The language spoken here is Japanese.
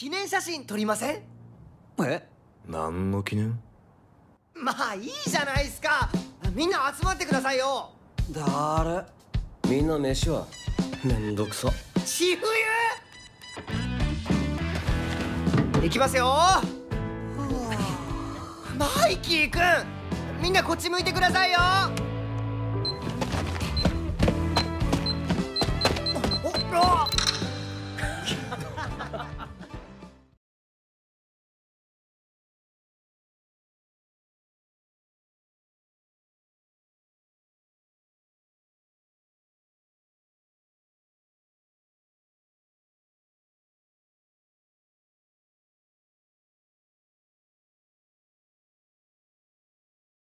記念写真撮りません？え？何の記念？まあいいじゃないですか。みんな集まってくださいよ。だれみんな飯は？めんどくさ。しゆいきますよ。マイキーくんみんなこっち向いてくださいよ。おっ